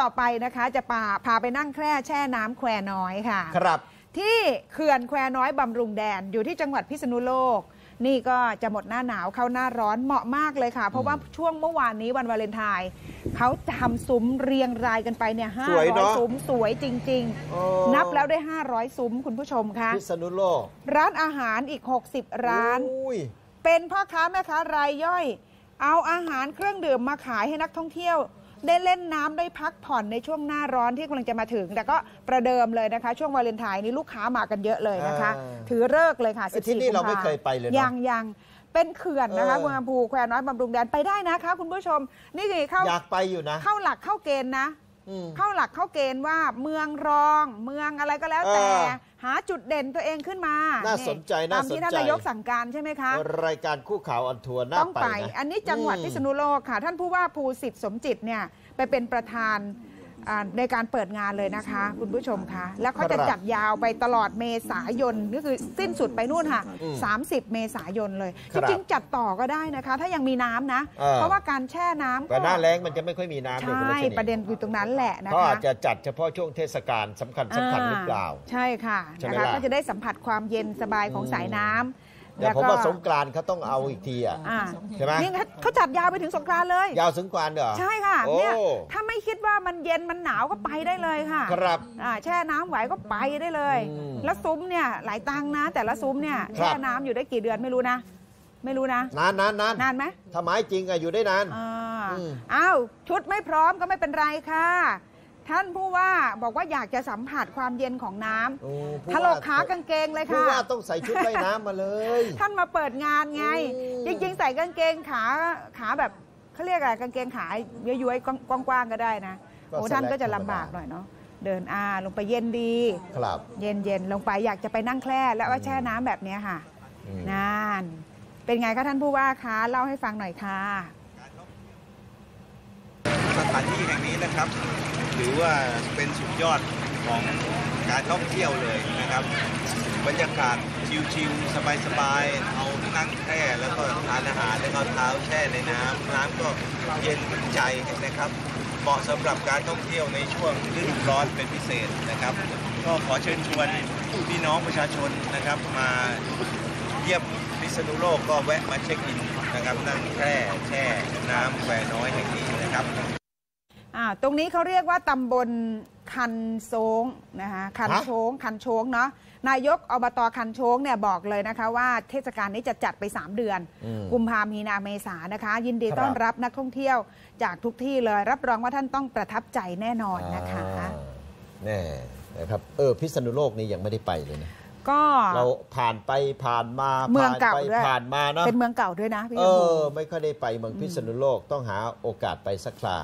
ต่อไปนะคะ จะพาพาไปนั่งแคร่แช่น้ำแควน้อยค่ะ ครับที่เขื่อนแควน้อยบำรุงแดนอยู่ที่จังหวัดพิษณุโลก นี่ก็จะหมดหน้าหนาวเข้าหน้าร้อนเหมาะมากเลยค่ะ เพราะว่าช่วงเมื่อวานนี้วันวาเลนไทน์เขาทำซุ้มเรียงรายกันไปเนี่ยห้าสวยร้อเนยอะซุ้มสวยจริง โอ้ ๆ นับแล้วได้ 500 ซุ้มคุณผู้ชมคะพิษณุโลกร้านอาหารอีก 60 ร้าน อุ้ย เป็นพ่อค้าแม่ค้ารายย่อย เอาอาหารเครื่องดื่มมาขายให้นักท่องเที่ยว ได้เล่นน้ำได้พักผ่อนในช่วงหน้าร้อนที่กำลังจะมาถึง แต่ก็ประเดิมเลยนะคะ ช่วงวาเลนไทน์นี้ลูกค้ามากันเยอะเลยนะคะอ่าถือเลิกษ์เลยค่ะแต่ที่นี่14เราไม่กุภเคยไปเลยเนอะยังยังเป็นเขื่อนนะคะเออเมืองลำพูแควน้อยบำรุงแดนไปได้นะคะ คุณผู้ชม นี่คือเข้าอยากไปอยู่นะ เข้าหลักเข้าเกณฑ์นะอืม เข้าหลักเข้าเกณฑ์ว่าเมืองรอง เมืองอะไรก็แล้วแต่เออหาจุดเด่นตัวเองขึ้นมา น่าสนใจตามน่าสนที่ท่านใจนายกสั่งการใช่ไหมคะ รายการคู่ข่าว on tour น่าต้องไปไปนะอันนี้จังหวัดอืมพิษณุโลกค่ะ ท่านผู้ว่าภูสิทธิ์สมจิตเนี่ยไปเป็นประธาน อ่าในการเปิดงานเลยนะคะ คุณผู้ชมคะแล้วเขาจะจัดยาวไปตลอดเมษายนก็คือสิ้นสุดไปนู่นค่ะ30 เมษายนเลยจริงๆ จัดต่อก็ได้นะคะ ถ้ายังมีน้ำนะเพราะว่าการแช่น้ำแต่หน้าแล้งมันจะไม่ค่อยมีน้ำเลยใช่คุณรัชนีประเด็นอยู่ตรงนั้นแหละนะเขาคะ อาจจะจัดเฉพาะช่วงเทศกาลสำคัญสำคัญหรือเปล่า ใช่ค่ะใช่ไหมนะคะล่ะก็จะได้สัมผัสความเย็นสบายของสายน้ำ แต่ผมว่าสงกรานต์เขาต้องเอาอีกทีอะอ่าใช่ไหมนี่เขาจัดยาวไปถึงสงกรานต์เลย ยาวสงกรานต์เหรอใช่ค่ะโอ้เนี่ยถ้าไม่คิดว่ามันเย็นมันหนาวก็ไปได้เลยค่ะครับ อ่าแช่น้ำไหวก็ไปได้เลย อืมแล้วซุ้มเนี่ยหลายตังค์นะ แต่ละซุ้มเนี่ยครับ แช่น้ำอยู่ได้กี่เดือนไม่รู้นะ ไม่รู้นะ นานนานนานนานไหม ถ้าไม้จริงอะอยู่ได้นาน อ่าอืม อ้าว ชุดไม่พร้อมก็ไม่เป็นไรค่ะ ท่านผู้ว่าบอกว่าอยากจะสัมผัสความเย็นของน้ำโอ้ผู้ถลกว่ขากางเกงเลยผู้ค่ะ ว่าต้องใส่ชุดว่ายน้ำมาเลย ท่านมาเปิดงานไง อืม จริง ๆ ใส่กางเกงขาขาแบบเขาเรียกอะไรกางเกงขาย้อยๆกว้างๆก็ได้นะโอ้ท่านก็จะลำบากหน่อยเนาะเดินอาลงไปเย็นดี ครับเย็นๆลงไปอยากจะไปนั่งแคร่แล้วก็แช่น้ำแบบเนี้ยค่ะอืม นาน เป็นไงคะท่านผู้ว่าคะเล่าให้ฟังหน่อยค่ะ สถานที่แห่งนี้นะครับถือว่าเป็นสุดยอดของการท่องเที่ยวเลยนะครับ บรรยากาศชิลๆสบายๆเอานั่งแค่แล้วก็ทานอาหารแล้วก็เท้าแช่ในน้ำน้ำก็เย็นใจนะครับเหมาะสำหรับการท่องเที่ยวในช่วงฤดูร้อนเป็นพิเศษนะครับ ก็ขอเชิญชวนพี่น้องประชาชนนะครับมาเยี่ยมพิษณุโลกก็แวะมาเช็คอินนะครับนั่งแคร่แช่น้ำแควน้อยแห่งนี้นะครับ ตรงนี้เขาเรียกว่าตำบลคันโซงนะคะคันฮะโชงคันโชงเนาะนายกอบตคันโชงเนี่ยบอกเลยนะคะว่าเทศกาลนี้จะจัดไป 3 เดือนอืมกุมภามีนาเมษานะคะ ยินดีครับต้อนรับนักท่องเที่ยวจากทุกที่เลย รับรองว่าท่านต้องประทับใจแน่นอนนะคะอ่าแน่นะครับเออพิษณุโลกนี่ยังไม่ได้ไปเลยนะก็เราผ่านไปผ่านมาเมืองผ่านเก่าไปด้วยผ่านมาเนาะเป็นเมืองเก่าด้วยนะพี่เอชมพูอไม่ค่อยได้ไปเมืองพิษณุโลกต้องหาโอกาสไปสักครา